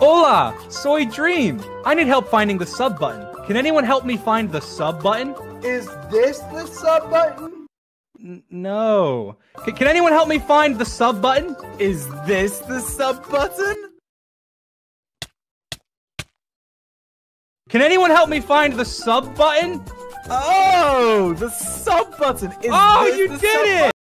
Hola, soy Dream. I need help finding the sub button. Can anyone help me find the sub button? Is this the sub button? N- no. C- can anyone help me find the sub button? Is this the sub button? Can anyone help me find the sub button? Oh, the sub button. Is Oh, you did it!